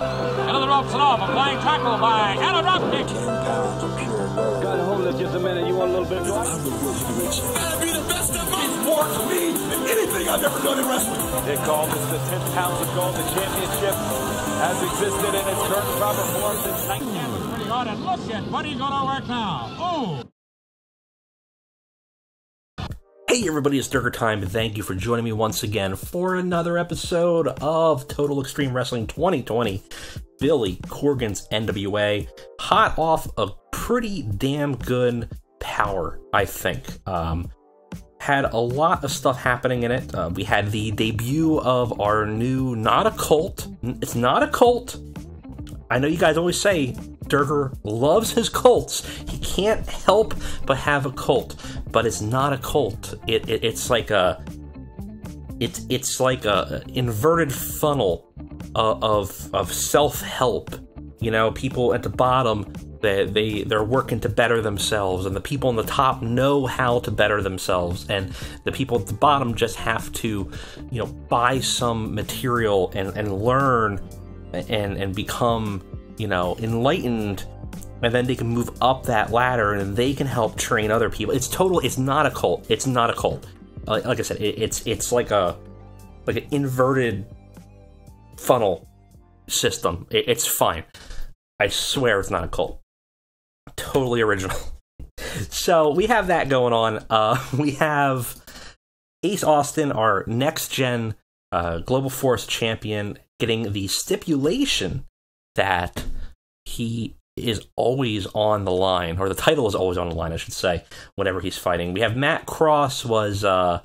Into the ropes and off. A flying tackle by and a drop kick. Got to hold it just a minute. You want a little bit more? Gotta be the best of means more to me than anything I've ever done in wrestling. They call this the 10 pounds of gold. The championship has existed in its current proper form since 19. Yeah, was pretty hard. And look at what he's going to work now. Ooh. Hey everybody, it's Durger Time. Thank you for joining me once again for another episode of Total Extreme Wrestling 2020. Billy Corgan's NWA, hot off a pretty damn good power, I think. Um, had a lot of stuff happening in it. Uh, we had the debut of our new, not a cult. It's not a cult. I know you guys always say Durger loves his cults. He can't help but have a cult, but it's not a cult. It, it it's like a it's it's like a inverted funnel of of, of self help. You know, people at the bottom they they they're working to better themselves, and the people on the top know how to better themselves, and the people at the bottom just have to, you know, buy some material and and learn and and become you know enlightened and then they can move up that ladder and they can help train other people. It's total it's not a cult. It's not a cult. Like, like i said it, it's it's like a like an inverted funnel system. It, it's fine. I swear it's not a cult. Totally original. So we have that going on. Uh we have ace austin our next gen uh, global force champion getting the stipulation that he is always on the line, or the title is always on the line, I should say, whenever he's fighting. We have Matt Cross was uh,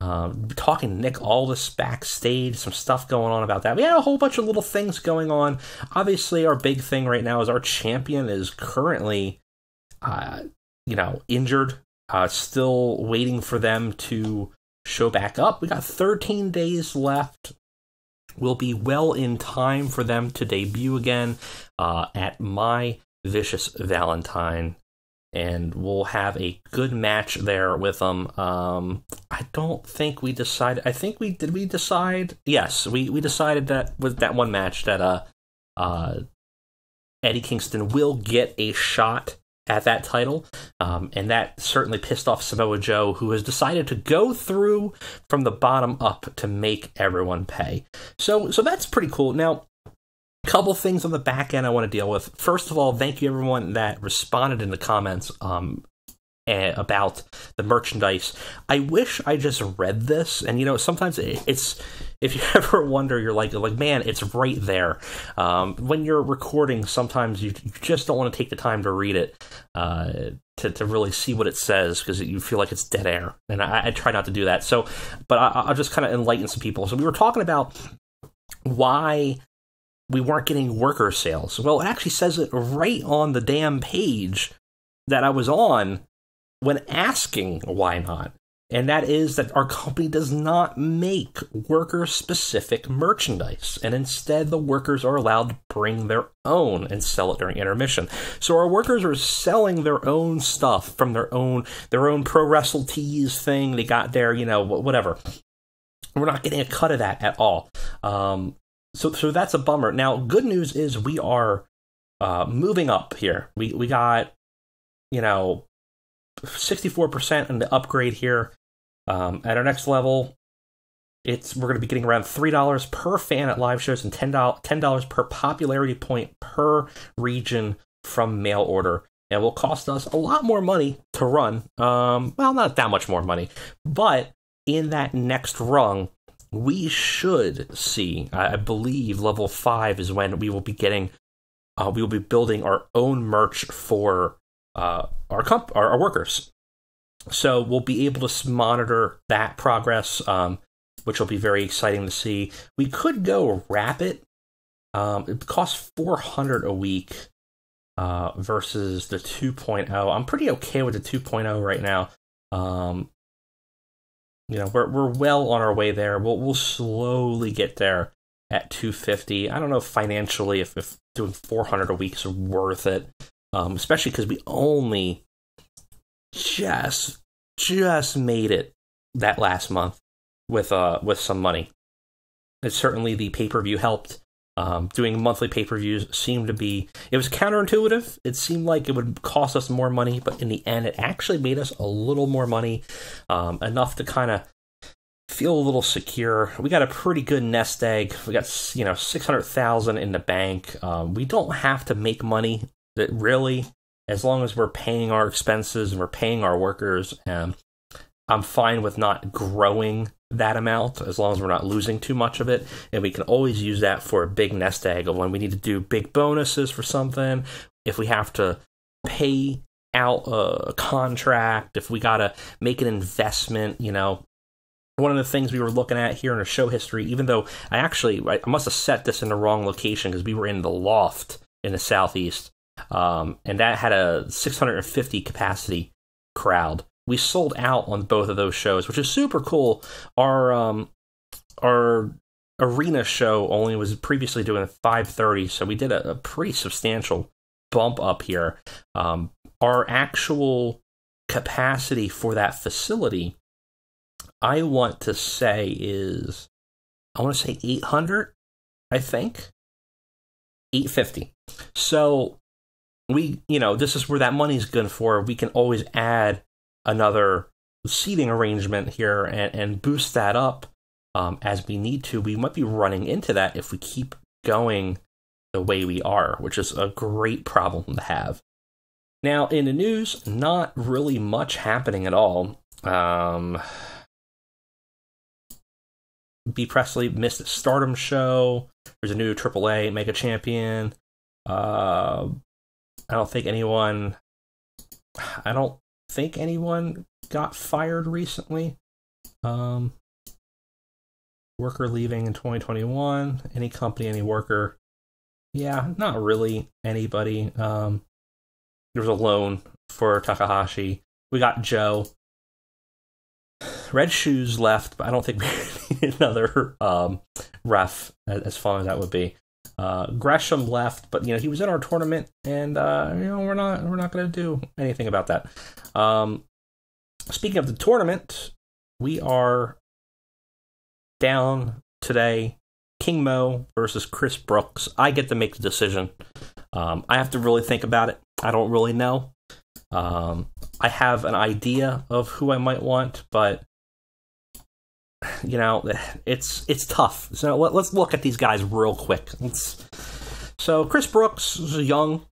uh, talking to Nick Aldis backstage, some stuff going on about that. We had a whole bunch of little things going on. Obviously, our big thing right now is our champion is currently, uh, you know, injured, uh, still waiting for them to show back up. We got 13 days left will be well in time for them to debut again uh, at My Vicious Valentine. And we'll have a good match there with them. Um, I don't think we decided. I think we did. We decide. Yes, we, we decided that with that one match that uh, uh, Eddie Kingston will get a shot at that title. Um, and that certainly pissed off Samoa Joe, who has decided to go through from the bottom up to make everyone pay. So, so that's pretty cool. Now, a couple things on the back end I want to deal with. First of all, thank you everyone that responded in the comments um, about the merchandise. I wish I just read this, and you know, sometimes it's if you ever wonder, you're like, like man, it's right there. Um, when you're recording, sometimes you, you, just don't want to take the time to read it uh, to to really see what it says because you feel like it's dead air, and I, I try not to do that. So, but I, I'll just kind of enlighten some people. So we were talking about why we weren't getting worker sales. Well, it actually says it right on the damn page that I was on when asking why not. And that is that our company does not make worker specific merchandise, and instead the workers are allowed to bring their own and sell it during intermission. So our workers are selling their own stuff from their own their own pro wrestle tees thing. They got their you know whatever. We're not getting a cut of that at all. Um, so so that's a bummer. Now, good news is we are uh, moving up here. We we got you know 64% in the upgrade here. Um, at our next level, it's we're going to be getting around three dollars per fan at live shows and ten dollars per popularity point per region from mail order. And will cost us a lot more money to run. Um, well, not that much more money, but in that next rung, we should see. I believe level five is when we will be getting. Uh, we will be building our own merch for uh, our, comp- our, our workers. So we'll be able to monitor that progress, um, which will be very exciting to see. We could go rapid. Um, it costs 400 a week uh, versus the 2.0. I'm pretty okay with the 2.0 right now. Um, you know, we're we're well on our way there. We'll we'll slowly get there at 250. I don't know financially if, if doing 400 a week is worth it um, especially because we only just just made it that last month with uh with some money. And certainly the pay per view helped. Um, doing monthly pay per views seemed to be, it was counterintuitive. It seemed like it would cost us more money, but in the end, it actually made us a little more money, um, enough to kind of feel a little secure. We got a pretty good nest egg. We got, you know, 600,000 in the bank. Um, we don't have to make money that really, as long as we're paying our expenses and we're paying our workers. Um, I'm fine with not growing that amount as long as we're not losing too much of it. And we can always use that for a big nest egg of when we need to do big bonuses for something. If we have to pay out a contract, if we got to make an investment, you know. One of the things we were looking at here in our show history, even though I actually I must have set this in the wrong location because we were in the loft in the southeast, um, and that had a 650 capacity crowd we sold out on both of those shows, which is super cool. Our um, our arena show only was previously doing 5:30, so we did a, a pretty substantial bump up here. Um, our actual capacity for that facility, I want to say is, I want to say 800, I think, 850. So we, you know, this is where that money's good for. We can always add another seating arrangement here and, and boost that up um, as we need to. We might be running into that if we keep going the way we are, which is a great problem to have. Now, in the news, not really much happening at all. Um, Bea Priestley missed a Stardom show. There's a new AAA Mega Champion. Uh, I don't think anyone. I don't think anyone got fired recently. Um, worker leaving in 2021. Any company, any worker. Yeah, not really anybody. Um, there was a loan for Takahashi. We got Joe. Red Shoes left, but I don't think we need another um, ref, as fun as that would be. Uh, Gresham left, but you know he was in our tournament, and uh, you know we're not we're not going to do anything about that. Um, speaking of the tournament, we are down today. King Mo versus Chris Brooks. I get to make the decision. Um, I have to really think about it. I don't really know. Um, I have an idea of who I might want, but you know, it's it's tough. So let, us look at these guys real quick. Let's, so Chris Brooks is young,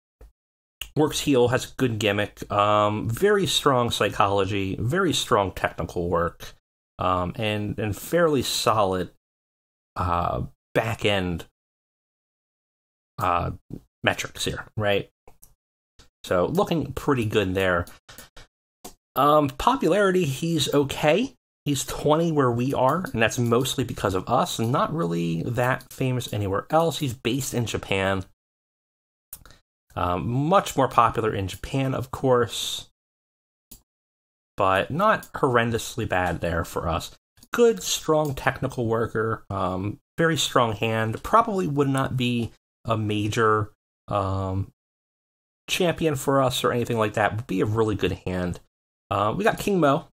works heel, has a good gimmick, um, very strong psychology, very strong technical work, um, and and fairly solid uh, back end uh, metrics here, right? So looking pretty good there. Um, popularity, he's okay. He's 20 where we are, and that's mostly because of us, not really that famous anywhere else. He's based in Japan. Um, much more popular in Japan, of course, but not horrendously bad there for us. Good, strong technical worker, um, very strong hand. Probably would not be a major um, champion for us or anything like that. Would be a really good hand. Uh, we got King Mo,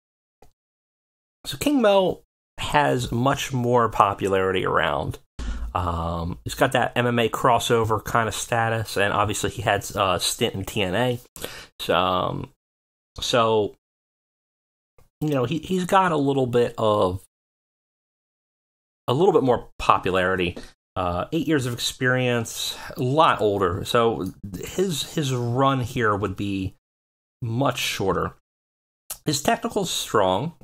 so King Mo has much more popularity around. Um, he's got that MMA crossover kind of status, and obviously he had a uh, stint in TNA. So, um, so you know he he's got a little bit of a little bit more popularity. Uh, eight years of experience, a lot older. So his his run here would be much shorter. His technical strong.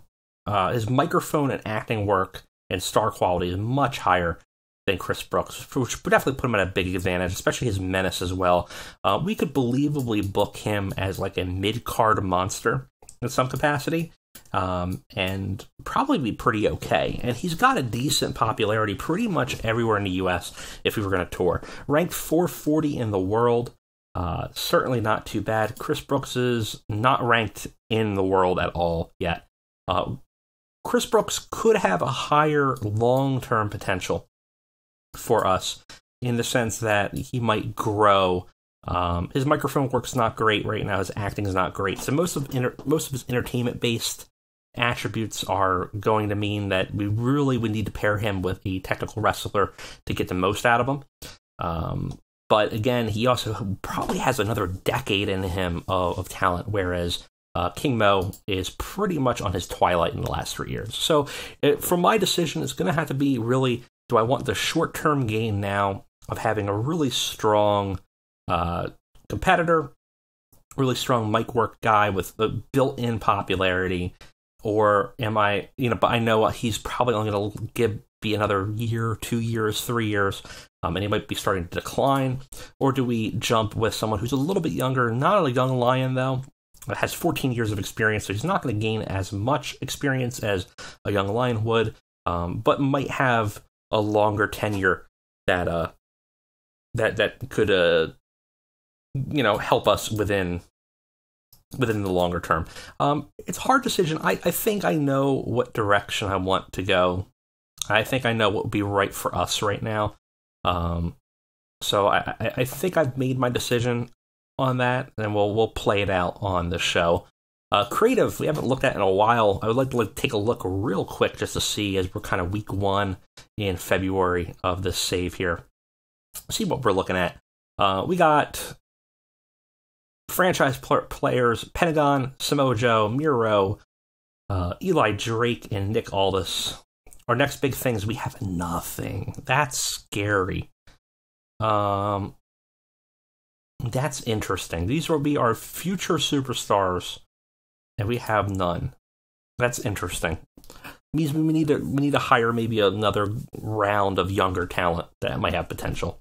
Uh, his microphone and acting work and star quality is much higher than Chris Brooks, which would definitely put him at a big advantage, especially his menace as well. Uh, we could believably book him as like a mid card monster in some capacity. Um, and probably be pretty okay. And he's got a decent popularity pretty much everywhere in the U.S. if we were going to tour. Ranked 440 in the world, uh, certainly not too bad. Chris Brooks is not ranked in the world at all yet. Uh, Chris Brooks could have a higher long term potential for us in the sense that he might grow. Um, his microphone work's not great right now. His acting is not great. So most of inter- most of his entertainment based attributes are going to mean that we really would need to pair him with a technical wrestler to get the most out of him. Um, but again, he also probably has another decade in him of, of talent, whereas uh, King Mo is pretty much on his twilight in the last three years. So, it, for my decision, it's going to have to be really do I want the short term gain now of having a really strong uh, competitor, really strong mic work guy with a built in popularity? Or am I, you know, but I know he's probably only going to give be another year, two years, three years, um, and he might be starting to decline? Or do we jump with someone who's a little bit younger, not a young lion though, has 14 years of experience, so he's not going to gain as much experience as a young lion would, um, but might have a longer tenure that uh that that could uh you know help us within within the longer term. Um, it's a hard decision. I, I think I know what direction I want to go. I think I know what would be right for us right now. Um, so I, I think I've made my decision on that, and we'll we'll play it out on the show. Uh, creative, we haven't looked at in a while. I would like to like, take a look real quick just to see as we're kind of week one in February of this save here. See what we're looking at. Uh, we got franchise pl- players Pentagon, Samoa Joe, Miro, uh, Eli Drake, and Nick Aldis. Our next big thing is we have nothing. That's scary. Um, that's interesting. These will be our future superstars, and we have none. That's interesting. means we need to we need to hire maybe another round of younger talent that might have potential.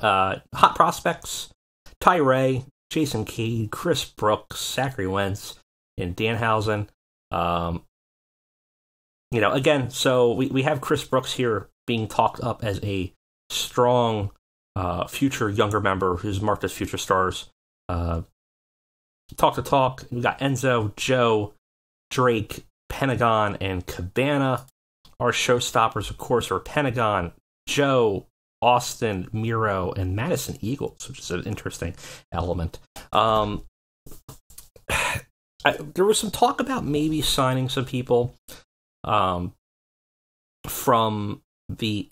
Uh, hot prospects: Ty Ray, Jason Cade, Chris Brooks, Zachary Wentz, and Danhausen. Um, you know, again, so we, we have Chris Brooks here being talked up as a strong uh, future younger member who's marked as future stars. Uh, talk to talk. We got Enzo, Joe, Drake, Pentagon, and Cabana. Our showstoppers, of course, are Pentagon, Joe, Austin, Miro, and Madison Eagles, which is an interesting element. Um, I, there was some talk about maybe signing some people um, from the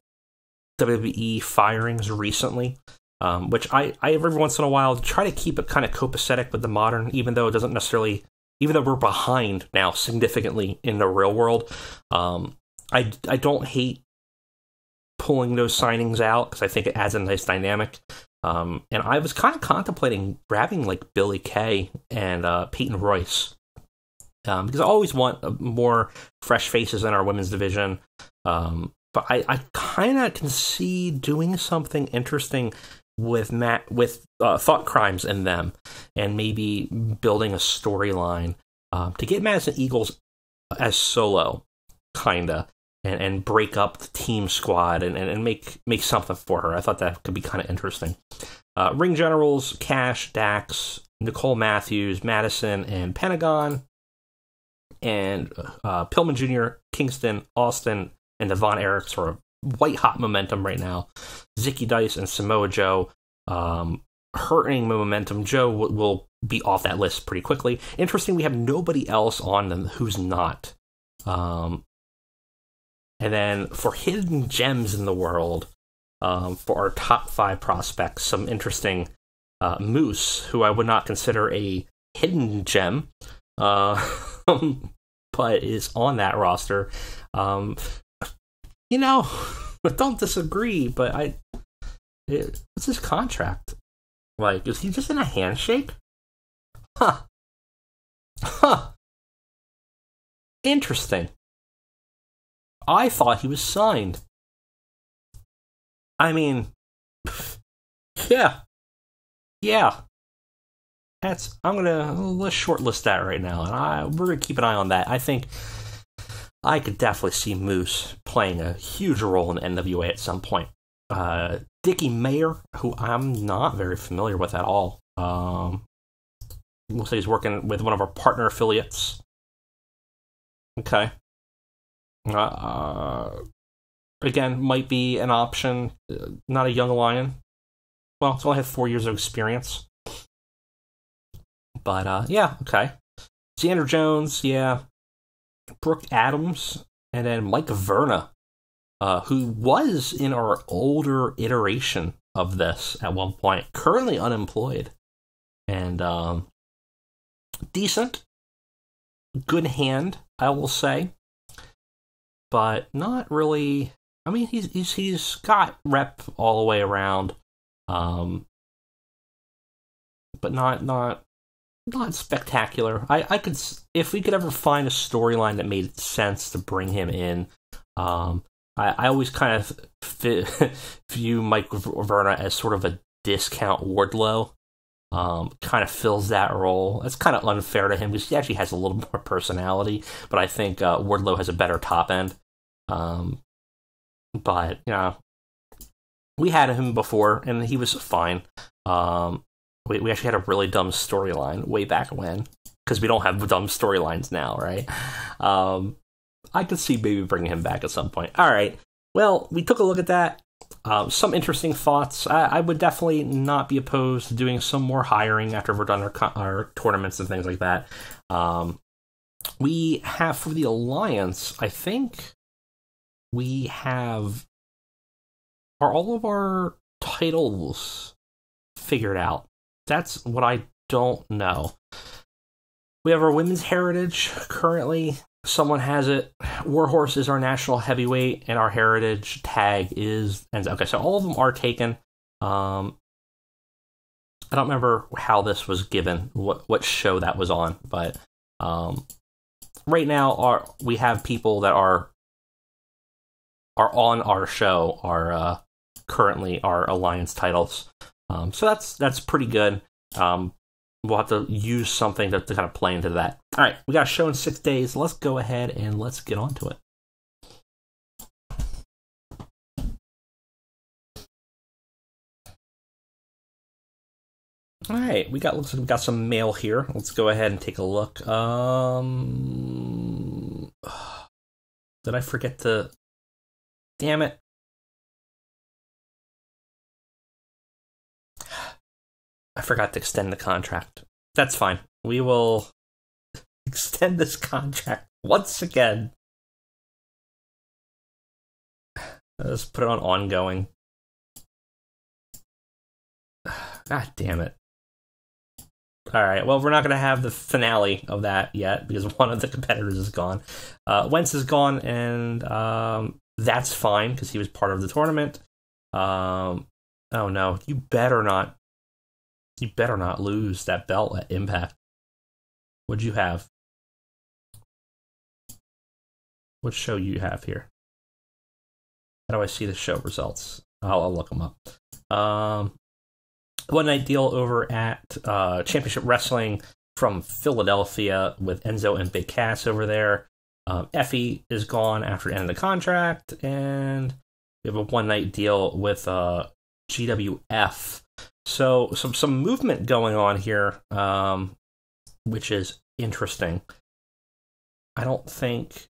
WWE firings recently, um, which I, I every once in a while try to keep it kind of copacetic with the modern, even though it doesn't necessarily, even though we're behind now significantly in the real world. Um, I, I don't hate pulling those signings out because I think it adds a nice dynamic. Um, and I was kind of contemplating grabbing like Billie Kay and uh, Peyton Royce um, because I always want uh, more fresh faces in our women's division. Um, but I, I kind of can see doing something interesting with Matt with uh, thought crimes in them, and maybe building a storyline um, to get Madison Eagles as solo, kinda, and, and break up the team squad and, and, and make make something for her. I thought that could be kind of interesting. Uh, Ring Generals, Cash, Dax, Nicole Matthews, Madison, and Pentagon and uh, Pillman Jr., Kingston, Austin, and the Von Erichs are white hot momentum right now. Zicky Dice and Samoa Joe um, hurting momentum. Joe w- will be off that list pretty quickly. Interesting, we have nobody else on them who's not. Um, and then for hidden gems in the world, um, for our top five prospects, some interesting uh, Moose, who I would not consider a hidden gem. Uh, but is on that roster. Um, you know, don't disagree, but I. It, what's his contract? Like, is he just in a handshake? Huh. Huh. Interesting. I thought he was signed. I mean, yeah. Yeah that's I'm gonna let's shortlist that right now, and I we're gonna keep an eye on that. I think I could definitely see Moose playing a huge role in NWA at some point. Uh, Dickie Mayer, who I'm not very familiar with at all. Um, we'll say he's working with one of our partner affiliates. Okay. Uh, again, might be an option. Uh, not a young lion. Well, it's only had four years of experience. But uh, yeah, okay. Xander Jones, yeah. Brooke Adams, and then Mike Verna, uh, who was in our older iteration of this at one point. Currently unemployed, and um, decent, good hand, I will say, but not really. I mean, he's he's he's got rep all the way around, um, but not not not spectacular. I I could if we could ever find a storyline that made sense to bring him in. Um, I I always kind of view Mike Verna as sort of a discount Wardlow. Um, kind of fills that role. It's kind of unfair to him because he actually has a little more personality, but I think uh, Wardlow has a better top end. Um, but you know, we had him before, and he was fine. Um, we we actually had a really dumb storyline way back when because we don't have dumb storylines now, right? Um, I could see maybe bringing him back at some point. All right. Well, we took a look at that. Um, some interesting thoughts. I, I would definitely not be opposed to doing some more hiring after we're done our, our tournaments and things like that. Um, we have for the alliance. I think we have are all of our titles figured out. That's what I don't know. We have our women's heritage currently. Someone has it. Warhorse is our national heavyweight, and our heritage tag is. And okay, so all of them are taken. Um, I don't remember how this was given, what what show that was on, but um, right now, our we have people that are are on our show are uh, currently our alliance titles. Um, so that's that's pretty good. Um, we'll have to use something to, to kind of play into that. All right, we got a show in six days. Let's go ahead and let's get on to it. All right, we got looks like we got some mail here. Let's go ahead and take a look. Um, did I forget to? Damn it! I forgot to extend the contract. That's fine. We will extend this contract once again. Let's put it on ongoing. God damn it. All right. Well, we're not going to have the finale of that yet because one of the competitors is gone. Uh, Wentz is gone, and um, that's fine because he was part of the tournament. Um, oh no! You better not. You better not lose that belt at Impact. What'd you have? What show you have here? How do I see the show results? I'll, I'll look them up. Um, one night deal over at uh, Championship Wrestling from Philadelphia with Enzo and Big Cass over there. Um, Effy is gone after the end of the contract, and we have a one night deal with uh, GWF. So some some movement going on here, um, which is interesting. I don't think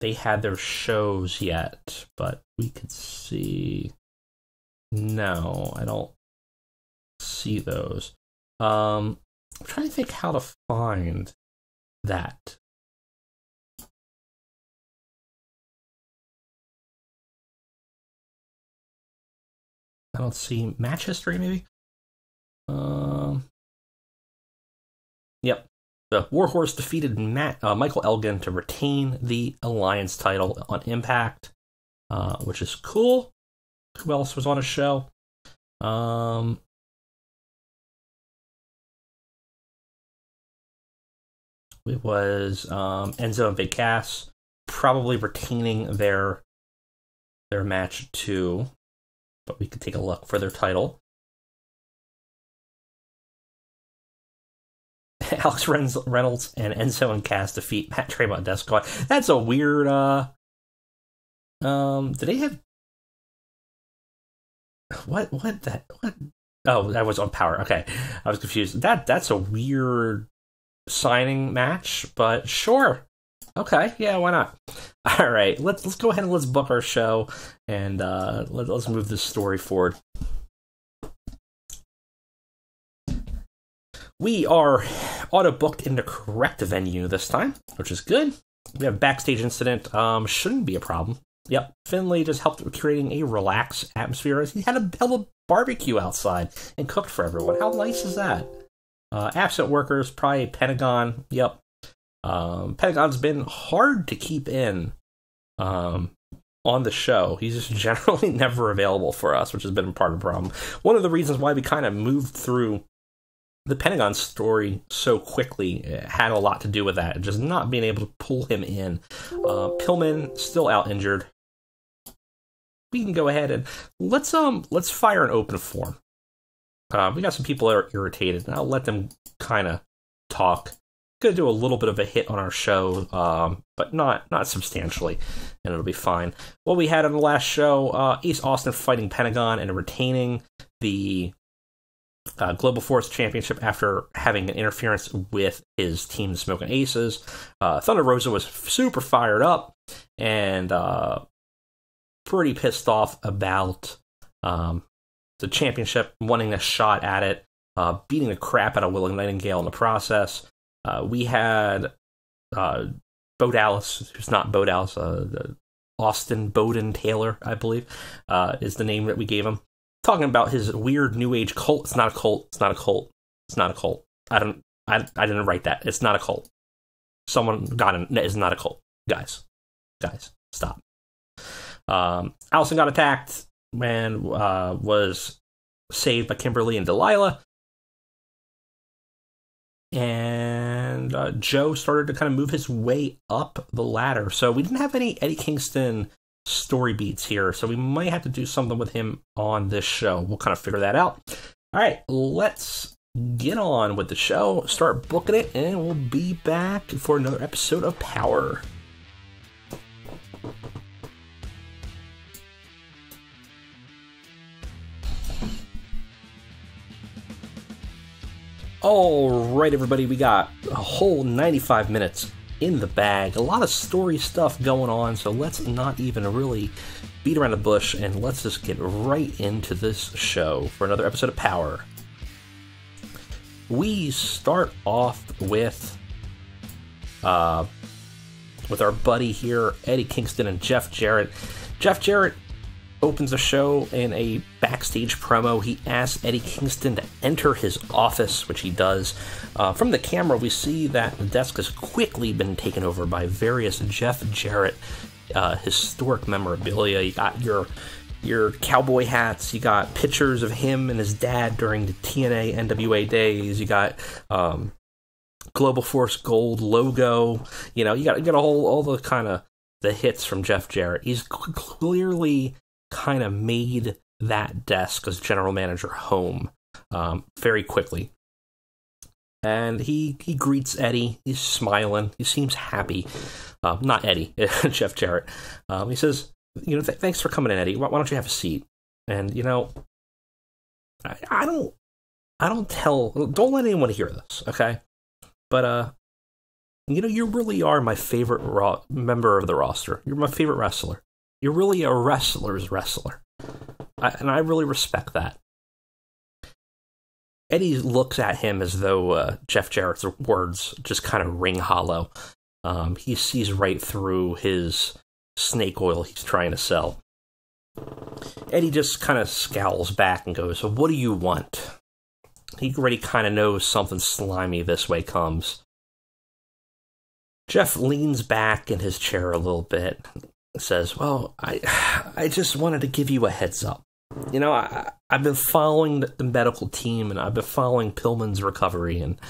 they had their shows yet, but we could see. No, I don't see those. Um, I'm trying to think how to find that. I don't see match history, maybe. Um. Yep. The Warhorse defeated Matt, uh, Michael Elgin to retain the Alliance title on Impact, uh, which is cool. Who else was on a show? Um, it was um, Enzo and Big Cass probably retaining their their match too, but we could take a look for their title. Alex Reynolds and Enzo and Cass defeat Matt Tremont Death Squad. That's a weird. uh Um, do they have what? What that? What? Oh, that was on Power. Okay, I was confused. That that's a weird signing match, but sure. Okay, yeah, why not? All right, let's let's go ahead and let's book our show and uh, let, let's move this story forward. We are auto booked in the correct venue this time, which is good. We have backstage incident. Um, shouldn't be a problem. Yep, Finley just helped with creating a relaxed atmosphere as he had a hell of barbecue outside and cooked for everyone. How nice is that? Uh, absent workers, probably Pentagon. Yep. Um, Pentagon's been hard to keep in um, on the show. He's just generally never available for us, which has been part of the problem. One of the reasons why we kind of moved through the Pentagon story so quickly had a lot to do with that, just not being able to pull him in. Uh, Pillman still out injured. We can go ahead and let's um let's fire an open form. Uh, we got some people that are irritated, and I'll let them kind of talk. Gonna do a little bit of a hit on our show, um, but not not substantially, and it'll be fine. What we had on the last show, uh, Ace Austin fighting Pentagon and retaining the uh, Global Force Championship after having an interference with his team, Smoking Aces. Uh, Thunder Rosa was super fired up and uh, pretty pissed off about um, the championship, wanting a shot at it, uh, beating the crap out of Willow Nightingale in the process. Uh, we had uh, Bo Dallas, who's not Bo Dallas, Austin Bowden Taylor, I believe, is the name that we gave him talking about his weird new age cult. It's not a cult. It's not a cult. It's not a cult. I don't. I, I didn't write that. It's not a cult. Someone got it. It's not a cult. Guys, guys, stop. Um, Allison got attacked and uh, was saved by Kimberly and Delilah. And uh, Joe started to kind of move his way up the ladder. So we didn't have any Eddie Kingston story beats here, so we might have to do something with him on this show. We'll kind of figure that out. All right, let's get on with the show, start booking it, and we'll be back for another episode of Power. All right, everybody, we got a whole 95 minutes in the bag. A lot of story stuff going on, so let's not even really beat around the bush and let's just get right into this show for another episode of Power. We start off with uh with our buddy here, Eddie Kingston and Jeff Jarrett. Jeff Jarrett opens the show in a backstage promo. He asks Eddie Kingston to enter his office, which he does. Uh, from the camera, we see that the desk has quickly been taken over by various Jeff Jarrett uh, historic memorabilia. You got your your cowboy hats. You got pictures of him and his dad during the TNA NWA days. You got um, Global Force Gold logo. You know, you got you got all all the kind of the hits from Jeff Jarrett. He's clearly kind of made that desk as general manager home um, very quickly. And he he greets Eddie. He's smiling. He seems happy. Uh, not Eddie, Jeff Jarrett. Um, he says, "You know, th- thanks for coming in, Eddie. Why, why, don't you have a seat?" And you know, I, I don't, I don't tell. Don't let anyone hear this, okay? But uh, you know, you really are my favorite ro- member of the roster. You're my favorite wrestler. You're really a wrestler's wrestler. I, and I really respect that. Eddie looks at him as though uh, Jeff Jarrett's words just kind of ring hollow. Um, he sees right through his snake oil he's trying to sell. Eddie just kind of scowls back and goes, What do you want? He already kind of knows something slimy this way comes. Jeff leans back in his chair a little bit says, "Well, I I just wanted to give you a heads up. You know, I I've been following the medical team and I've been following Pillman's recovery and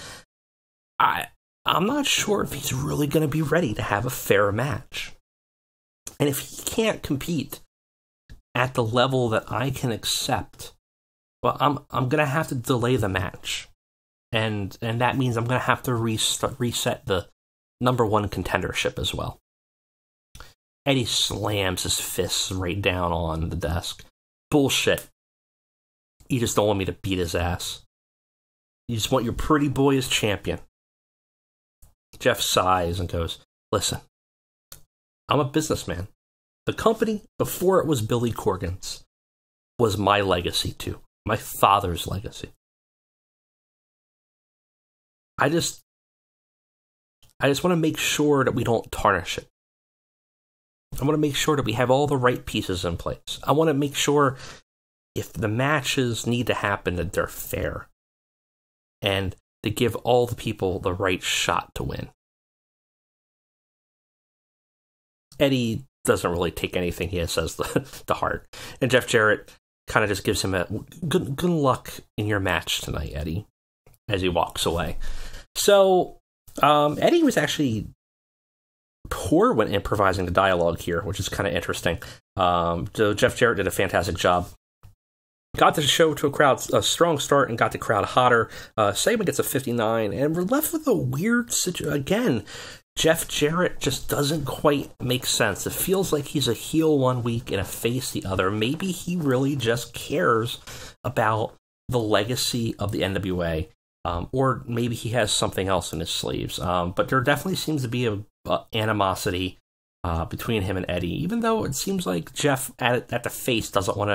I I'm not sure if he's really going to be ready to have a fair match. And if he can't compete at the level that I can accept, well, I'm I'm going to have to delay the match. And and that means I'm going to have to restart, reset the number 1 contendership as well. Eddie slams his fists right down on the desk. Bullshit. You just don't want me to beat his ass. You just want your pretty boy as champion. Jeff sighs and goes, Listen, I'm a businessman. The company, before it was Billy Corgan's, was my legacy too. My father's legacy. I just I just want to make sure that we don't tarnish it. I want to make sure that we have all the right pieces in place. I want to make sure if the matches need to happen that they're fair and to give all the people the right shot to win. Eddie doesn't really take anything he says to heart. And Jeff Jarrett kind of just gives him a good, good luck in your match tonight, Eddie, as he walks away. So um, Eddie was actually poor when improvising the dialogue here, which is kind of interesting. Um, so Jeff Jarrett did a fantastic job. Got the show to a crowd, a strong start, and got the crowd hotter. Uh, segment gets a 59, and we're left with a weird situation. Again, Jeff Jarrett just doesn't quite make sense. It feels like he's a heel one week and a face the other. Maybe he really just cares about the legacy of the NWA, um, or maybe he has something else in his sleeves. Um, but there definitely seems to be a, a animosity uh, between him and Eddie, even though it seems like Jeff at, at the face doesn't want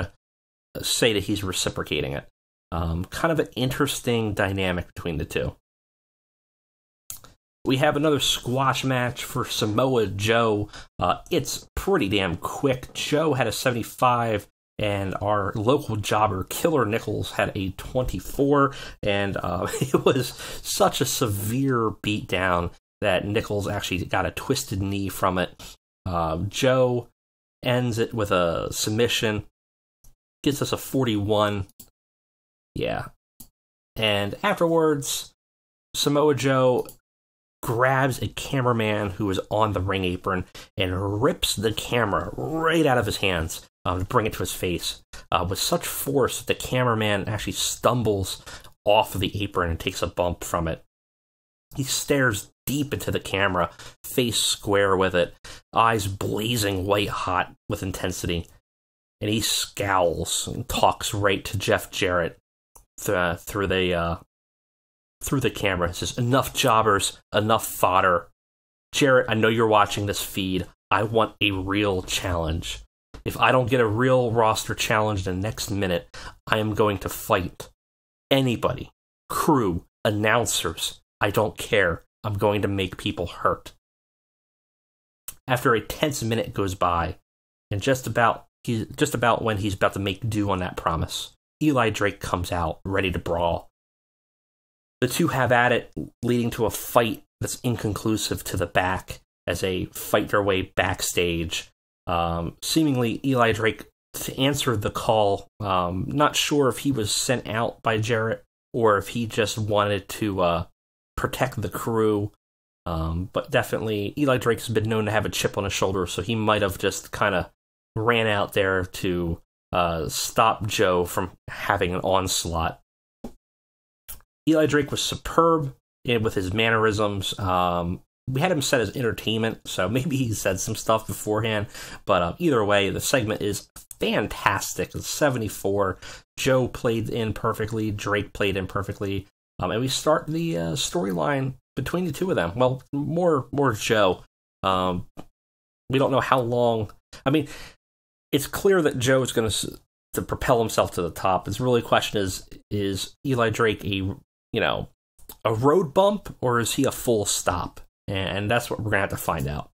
to say that he's reciprocating it. Um, kind of an interesting dynamic between the two. We have another squash match for Samoa Joe. Uh, it's pretty damn quick. Joe had a 75, and our local jobber, Killer Nichols, had a 24. And uh, it was such a severe beatdown that Nichols actually got a twisted knee from it. Uh, Joe ends it with a submission, gets us a 41. Yeah. And afterwards, Samoa Joe grabs a cameraman who is on the ring apron and rips the camera right out of his hands um, to bring it to his face uh, with such force that the cameraman actually stumbles off of the apron and takes a bump from it. He stares deep into the camera, face square with it, eyes blazing white hot with intensity. And he scowls and talks right to Jeff Jarrett th- through the uh, through the camera. It says, Enough jobbers, enough fodder. Jarrett, I know you're watching this feed. I want a real challenge. If I don't get a real roster challenge in the next minute, I am going to fight anybody, crew, announcers. I don't care. I'm going to make people hurt. After a tense minute goes by, and just about he just about when he's about to make do on that promise, Eli Drake comes out ready to brawl. The two have at it, leading to a fight that's inconclusive to the back as they fight their way backstage. Um, seemingly, Eli Drake to answer the call. Um, not sure if he was sent out by Jarrett or if he just wanted to uh, protect the crew. Um, but definitely, Eli Drake's been known to have a chip on his shoulder, so he might have just kind of ran out there to uh, stop Joe from having an onslaught. Eli Drake was superb with his mannerisms. Um, we had him set as entertainment, so maybe he said some stuff beforehand. But uh, either way, the segment is fantastic. It's 74. Joe played in perfectly. Drake played in perfectly. Um, and we start the uh, storyline between the two of them. Well, more more Joe. Um, we don't know how long. I mean, it's clear that Joe is going to to propel himself to the top. It's really a question is is Eli Drake a you know, a road bump or is he a full stop? And that's what we're to have to find out.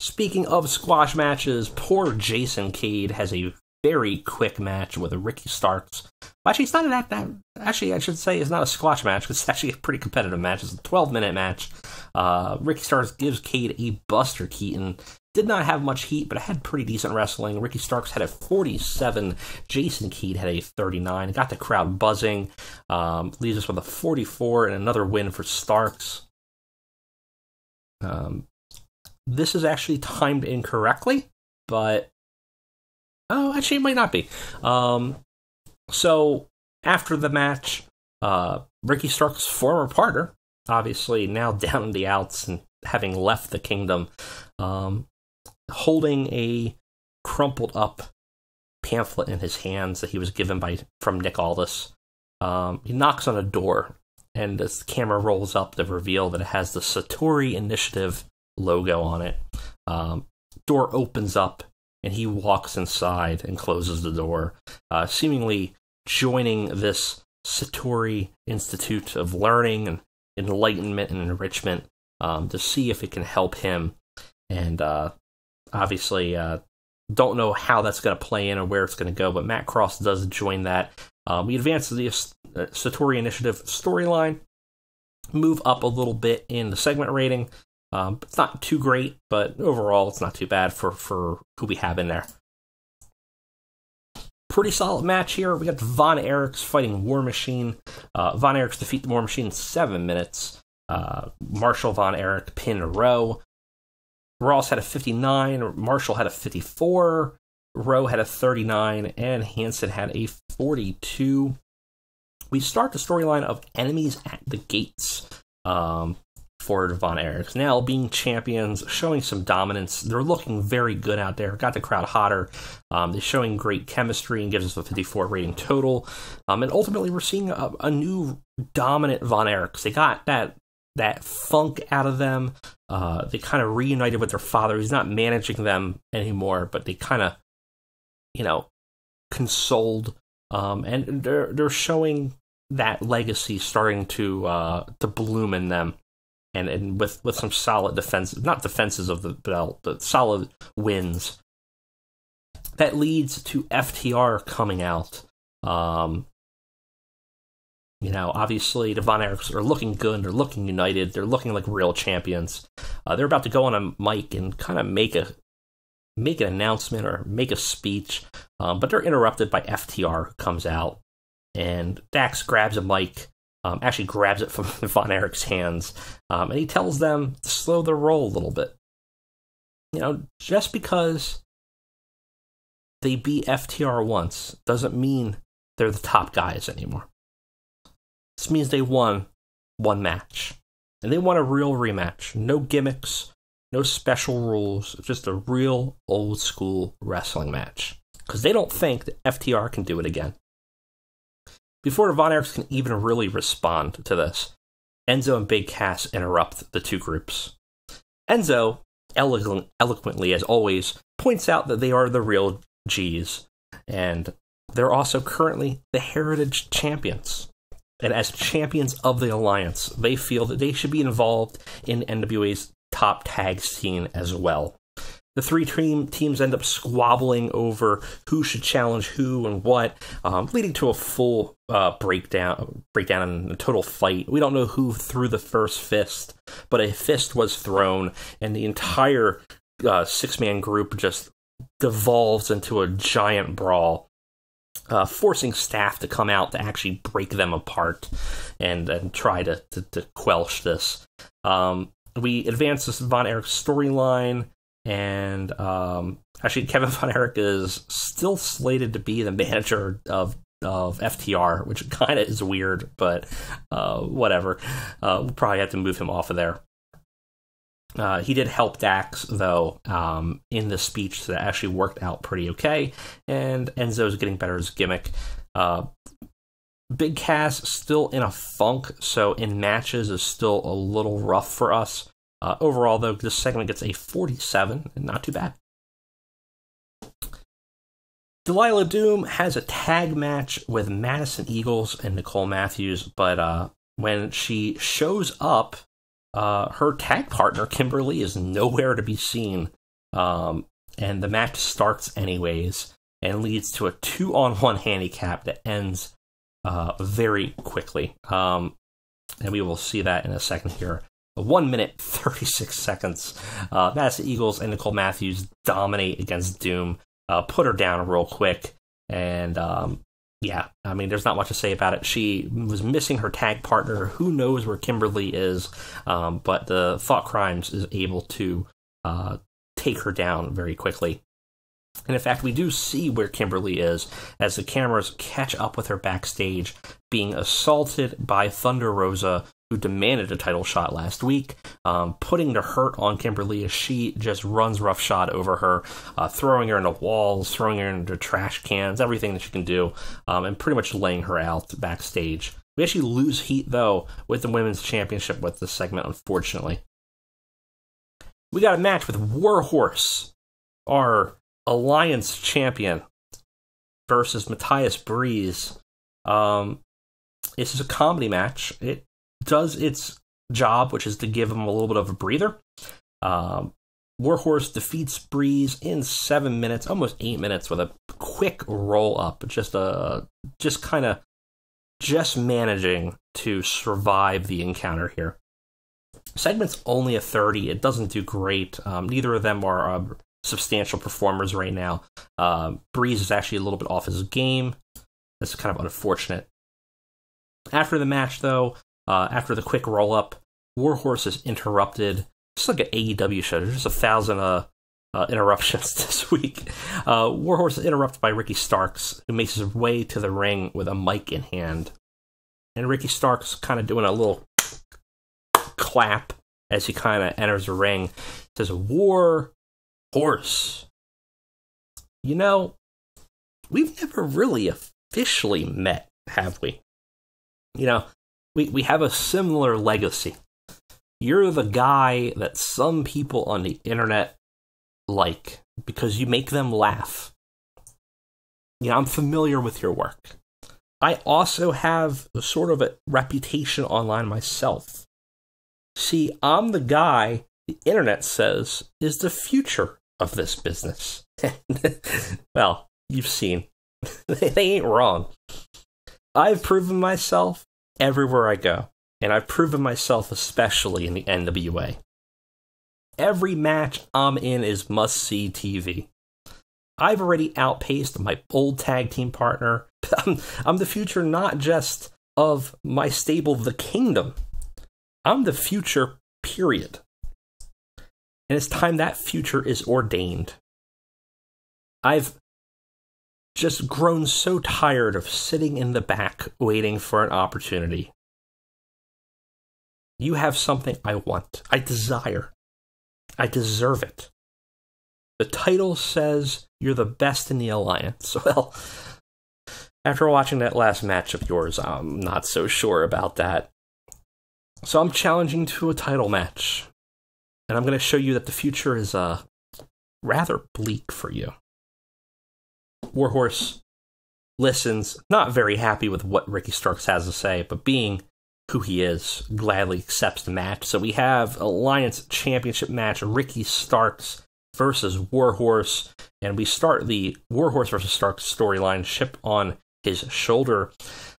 Speaking of squash matches, poor Jason Cade has a very quick match with Ricky Starks. Actually, it's not that, that actually, I should say it's not a squash match. It's actually a pretty competitive match. It's a 12 minute match. Uh, Ricky Starks gives Cade a Buster Keaton did not have much heat, but had pretty decent wrestling. Ricky Starks had a 47. Jason Cade had a 39. Got the crowd buzzing. Um, leaves us with a 44 and another win for Starks. Um, this is actually timed incorrectly, but oh, actually, it might not be. Um, so after the match, uh, Ricky Starks' former partner, obviously now down in the outs and having left the kingdom, um, holding a crumpled up pamphlet in his hands that he was given by from Nick Aldis. Um, he knocks on a door, and as the camera rolls up, to reveal that it has the Satori Initiative logo on it. Um, door opens up, and he walks inside and closes the door, uh, seemingly joining this Satori Institute of Learning and Enlightenment and Enrichment um, to see if it can help him and uh, obviously uh, don't know how that's going to play in or where it's going to go. But Matt Cross does join that. Um, we advance the uh, Satori Initiative storyline, move up a little bit in the segment rating. Um, it's not too great, but overall, it's not too bad for for who we have in there. Pretty solid match here. We got Von Erichs fighting War Machine. Uh, Von Erichs defeat the War Machine in seven minutes. Uh, Marshall Von Erich pin Rowe. Ross had a 59, Marshall had a 54, Rowe had a 39, and Hanson had a 42. We start the storyline of enemies at the gates um, for Von Erichs. Now, being champions, showing some dominance. They're looking very good out there. Got the crowd hotter. Um, they're showing great chemistry and gives us a 54 rating total. Um, and ultimately, we're seeing a, a new dominant Von Erichs. They got that that funk out of them. Uh, they kind of reunited with their father. He's not managing them anymore, but they kind of, you know, consoled. Um, and they're they're showing that legacy starting to uh, to bloom in them, and and with with some solid defenses, not defenses of the belt, but solid wins. That leads to FTR coming out. Um, you know, obviously the Von Erichs are looking good. They're looking united. They're looking like real champions. Uh, they're about to go on a mic and kind of make a make an announcement or make a speech, um, but they're interrupted by FTR who comes out and Dax grabs a mic. Um, actually grabs it from Von Erich's hands, um, and he tells them to slow their roll a little bit. You know, just because they beat FTR once doesn't mean they're the top guys anymore. This means they won one match. And they want a real rematch. No gimmicks, no special rules, just a real old school wrestling match. Because they don't think that FTR can do it again. Before Von Erichs can even really respond to this, Enzo and Big Cass interrupt the two groups. Enzo, eloquent, eloquently as always, points out that they are the real G's, and they're also currently the Heritage Champions. And as champions of the alliance, they feel that they should be involved in NWA's top tag scene as well. The three team teams end up squabbling over who should challenge who and what, um, leading to a full uh, breakdown, breakdown and a total fight. We don't know who threw the first fist, but a fist was thrown, and the entire uh, six man group just devolves into a giant brawl uh, forcing staff to come out to actually break them apart and, and try to, to, to this. Um, we advance this Von Erich storyline, and um, actually, Kevin Von Erich is still slated to be the manager of of FTR, which kind of is weird, but uh, whatever. Uh, we'll probably have to move him off of there. Uh, he did help Dax, though, um, in the speech so that actually worked out pretty okay, and Enzo's getting better as a gimmick. Uh, Big Cass still in a funk, so in matches is still a little rough for us. Uh, overall, though, this segment gets a 47, and not too bad. Delilah Doom has a tag match with Madison Eagles and Nicole Matthews, but uh, when she shows up uh, her tag partner, Kimberly, is nowhere to be seen. Um, and the match starts anyways and leads to a two on one handicap that ends uh, very quickly. Um, and we will see that in a second here. One minute, 36 seconds. Uh, Madison Eagles and Nicole Matthews dominate against Doom, uh, put her down real quick, and um, yeah, I mean, there's not much to say about it. She was missing her tag partner. Who knows where Kimberly is? Um, but the Thought Crimes is able to uh, take her down very quickly. And in fact, we do see where Kimberly is as the cameras catch up with her backstage, being assaulted by Thunder Rosa, who demanded a title shot last week, um, putting the hurt on Kimberly as she just runs roughshod over her, uh, throwing her into walls, throwing her into trash cans, everything that she can do, um, and pretty much laying her out backstage. We actually lose heat, though, with the Women's Championship with this segment, unfortunately. We got a match with Warhorse, our Alliance champion, versus Matthias Breeze. Um, this is a comedy match. It does its job, which is to give him a little bit of a breather. Um, Warhorse defeats Breeze in seven minutes, almost eight minutes, with a quick roll up. Just a, just kind of, just managing to survive the encounter here. Segment's only a 30. It doesn't do great. Um, neither of them are uh, substantial performers right now. Uh, Breeze is actually a little bit off his game. That's kind of unfortunate. After the match, though, uh, after the quick roll up, Warhorse is interrupted. Just like an AEW show, there's just a thousand uh, uh, interruptions this week. Uh, Warhorse is interrupted by Ricky Starks, who makes his way to the ring with a mic in hand. And Ricky Starks kind of doing a little clap as he kind of enters the ring. Says, War Horse. You know, we've never really officially met, have we? You know, we, we have a similar legacy. You're the guy that some people on the internet like because you make them laugh. You know, I'm familiar with your work. I also have a sort of a reputation online myself. See, I'm the guy the internet says is the future of this business. well, you've seen. they ain't wrong. I've proven myself everywhere I go, and I've proven myself especially in the NWA. Every match I'm in is must see TV. I've already outpaced my old tag team partner. I'm, the future not just of my stable, The Kingdom. I'm the future, period. And it's time that future is ordained. I've just grown so tired of sitting in the back waiting for an opportunity. You have something I want, I desire, I deserve it. The title says you're the best in the alliance. Well, after watching that last match of yours, I'm not so sure about that. So I'm challenging to a title match. And I'm going to show you that the future is uh, rather bleak for you. Warhorse listens, not very happy with what Ricky Starks has to say, but being who he is, gladly accepts the match. So we have Alliance Championship match Ricky Starks versus Warhorse, and we start the Warhorse versus Starks storyline chip on his shoulder.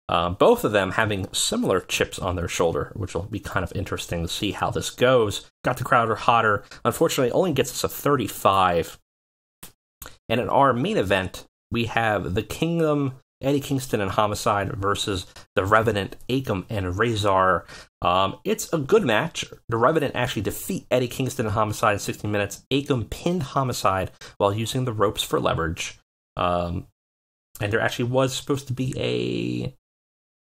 Uh, both of them having similar chips on their shoulder, which will be kind of interesting to see how this goes. Got the Crowder hotter. Unfortunately, only gets us a 35. And in our main event, we have the Kingdom, Eddie Kingston and Homicide versus the Revenant, Akam and Razor. Um, it's a good match. The Revenant actually defeat Eddie Kingston and Homicide in 16 minutes. Akam pinned Homicide while using the ropes for leverage. Um, and there actually was supposed to be a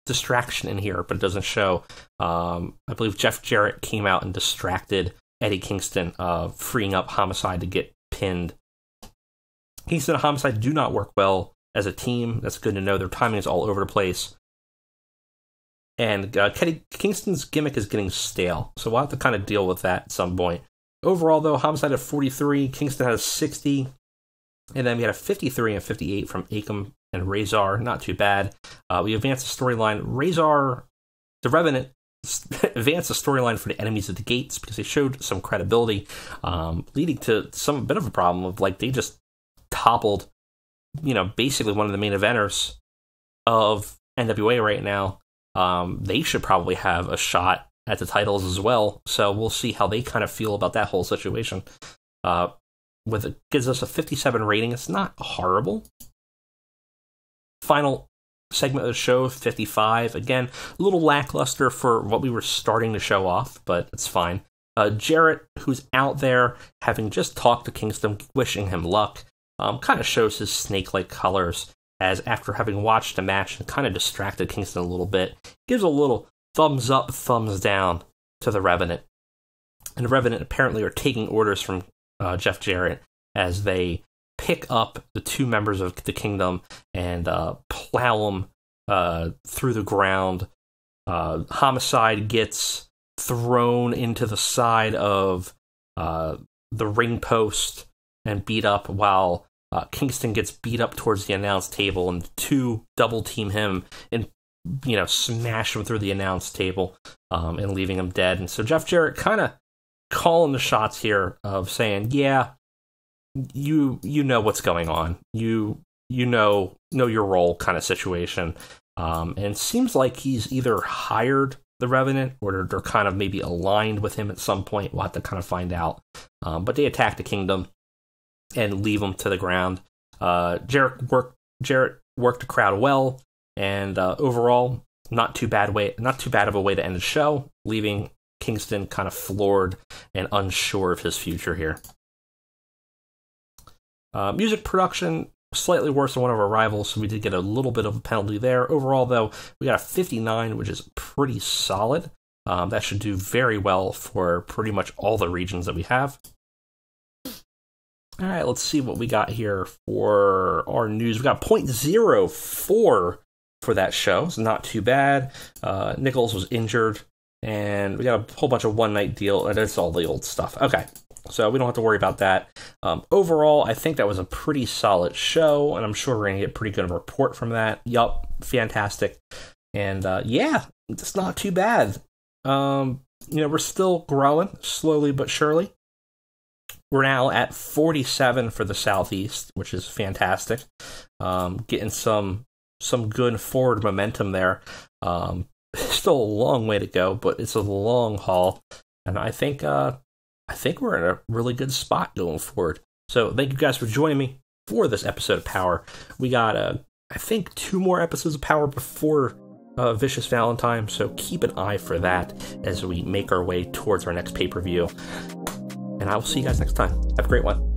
distraction in here, but it doesn't show. Um, I believe Jeff Jarrett came out and distracted Eddie Kingston, uh, freeing up Homicide to get pinned. Kingston and Homicide do not work well as a team. That's good to know. Their timing is all over the place. And uh, Kenny, Kingston's gimmick is getting stale, so we'll have to kind of deal with that at some point. Overall, though, Homicide had 43, Kingston had a 60, and then we had a 53 and 58 from Akam and Razor. Not too bad. Uh, we advanced the storyline. Razor, the Revenant, advanced the storyline for the enemies of the gates because they showed some credibility, um, leading to some bit of a problem of like they just toppled, you know, basically one of the main eventers of NWA right now. Um, they should probably have a shot at the titles as well. So we'll see how they kind of feel about that whole situation. Uh, with it gives us a 57 rating. It's not horrible. Final segment of the show, 55. Again, a little lackluster for what we were starting to show off, but it's fine. Uh, Jarrett, who's out there, having just talked to Kingston, wishing him luck, um, kind of shows his snake like colors as after having watched the match and kind of distracted Kingston a little bit, gives a little thumbs up, thumbs down to the Revenant. And the Revenant apparently are taking orders from uh, Jeff Jarrett as they pick up the two members of the kingdom and uh, plow them uh, through the ground. Uh, Homicide gets thrown into the side of uh, the ring post and beat up, while uh, Kingston gets beat up towards the announce table, and two double team him and you know smash him through the announce table um, and leaving him dead. And so Jeff Jarrett kind of calling the shots here of saying, yeah, you you know what's going on. You you know know your role kind of situation. Um, and seems like he's either hired the Revenant or they're, they're, kind of maybe aligned with him at some point. We'll have to kind of find out. Um, but they attack the kingdom and leave them to the ground. Uh, Jarrett worked Jarrett worked the crowd well, and uh, overall, not too bad way not too bad of a way to end the show, leaving Kingston kind of floored and unsure of his future here. Uh, music production slightly worse than one of our rivals, so we did get a little bit of a penalty there. Overall, though, we got a 59, which is pretty solid. Um, that should do very well for pretty much all the regions that we have. All right, let's see what we got here for our news. We got 0.04 for that show. It's not too bad. Uh, Nichols was injured, and we got a whole bunch of one night deal, and it's all the old stuff. Okay, so we don't have to worry about that. Um, overall, I think that was a pretty solid show, and I'm sure we're going to get pretty good report from that. Yup, fantastic. And uh, yeah, it's not too bad. Um, you know, we're still growing slowly but surely. We're now at 47 for the Southeast, which is fantastic. Um, getting some some good forward momentum there. Um, still a long way to go, but it's a long haul, and I think uh, I think we're in a really good spot going forward. So thank you guys for joining me for this episode of Power. We got, uh, I think, two more episodes of Power before uh, Vicious Valentine, so keep an eye for that as we make our way towards our next pay per view. And I will see you guys next time. Have a great one.